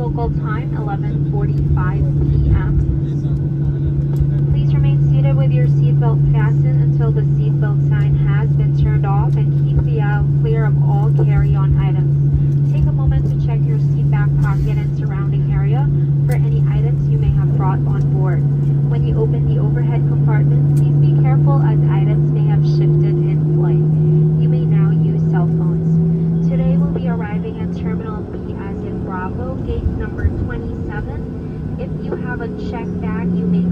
Local time 11:45 p.m. Please remain seated with your seatbelt fastened until the seatbelt sign has been turned off and keep the aisle clear of all carry-on items. Check bag, you may